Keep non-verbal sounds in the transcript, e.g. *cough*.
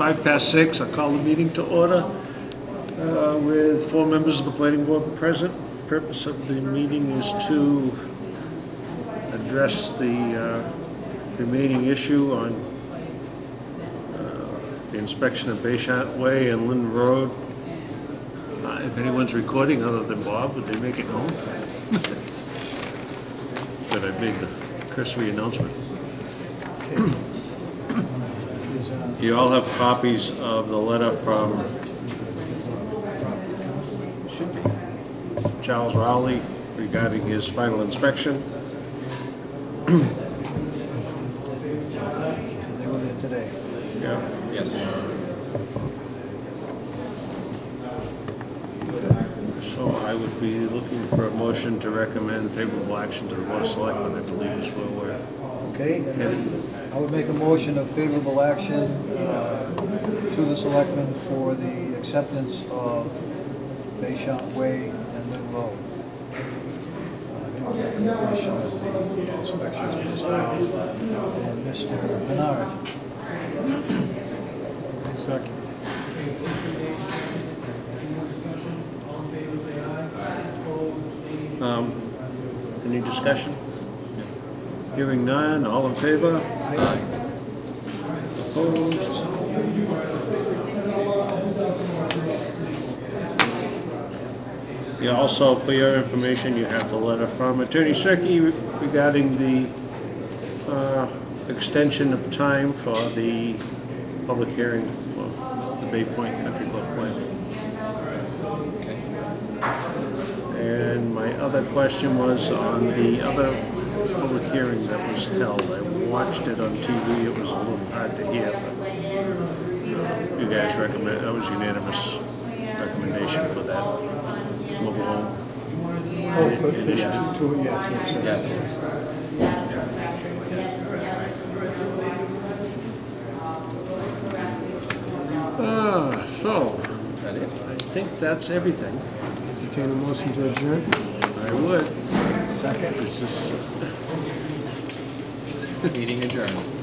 five past six. I call the meeting to order uh, with four members of the planning board present. Purpose of the meeting is to address the uh, remaining issue on uh, the inspection of Bayshant Way and Lynn Road. Uh, If anyone's recording other than Bob, would they make it known? *laughs* That I made the cursory announcement. You all have copies of the letter from Charles Rowley regarding his final inspection. They were there today. Yeah. Yes. So I would be looking for a motion to recommend favorable action to the Board of Selectmen, I believe is where we're Okay. I would make a motion of favorable action uh, to the selectmen for the acceptance of Bayshant Way and Lynn Road. Uh, due to the completion of the inspections of Mr. Howell and Mr. Bernard. Second. Um, Any discussion? Hearing none, all in favor? Aye. Opposed? You also, for your information, you have the letter from Attorney Cirque regarding the uh, extension of time for the public hearing for the Bay Pointe Country Club plan. Okay. And my other question was on the other public hearing that was held. I watched it on TV, it was a little hard to hear, but you guys recommend, that was unanimous recommendation for that mobile home. Oh, for, for, Initiative. to, yeah, to accept. Yes. Ah, so, Is that? I think that's everything. Entertain a motion to adjourn? I would. Second? This is, Meeting adjourned.